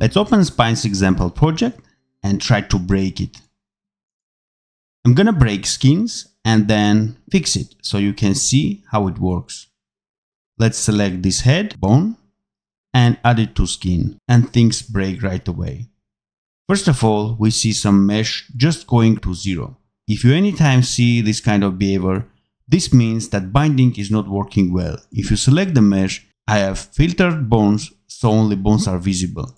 Let's open Spine's example project and try to break it. I'm gonna break skins and then fix it so you can see how it works. Let's select this head bone and add it to skin and things break right away. First of all, we see some mesh just going to zero. If you anytime see this kind of behavior, this means that binding is not working well. If you select the mesh, I have filtered bones so only bones are visible.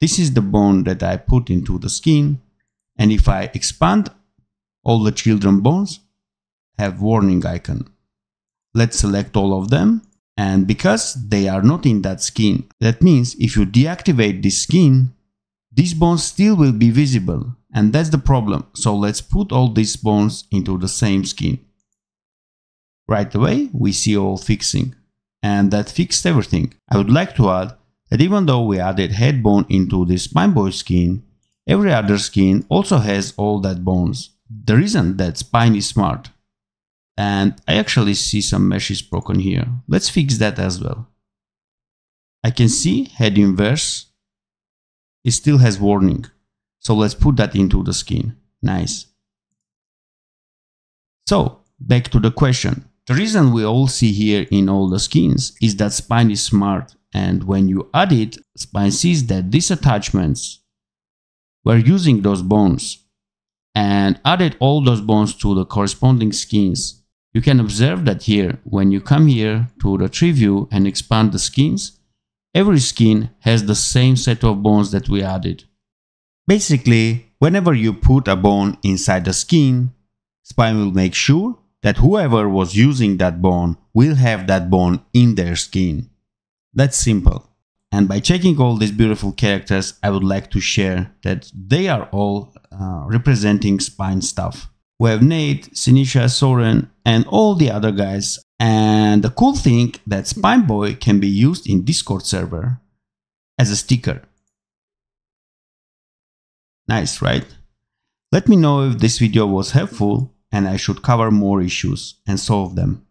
This is the bone that I put into the skin and if I expand all the children bones have warning icon. Let's select all of them and because they are not in that skin, that means if you deactivate this skin, these bones still will be visible and that's the problem. So let's put all these bones into the same skin. Right away, we see all fixing and that fixed everything. I would like to add that even though we added head bone into this Spineboy skin, every other skin also has all that bones. The reason that Spine is smart and I actually see some meshes broken here. Let's fix that as well. I can see head inverse. It still has warning. So let's put that into the skin. Nice. So back to the question. The reason we all see here in all the skins is that Spine is smart and when you add it, Spine sees that these attachments were using those bones and added all those bones to the corresponding skins you can observe that here, when you come here to the tree view and expand the skins, every skin has the same set of bones that we added. Basically, whenever you put a bone inside the skin, Spine will make sure that whoever was using that bone will have that bone in their skin. That's simple. And by checking all these beautiful characters, I would like to share that they are all uh, representing Spine stuff. We have Nate, Sinisha, Soren, and all the other guys. And the cool thing that Spineboy can be used in Discord server as a sticker. Nice, right? Let me know if this video was helpful and I should cover more issues and solve them.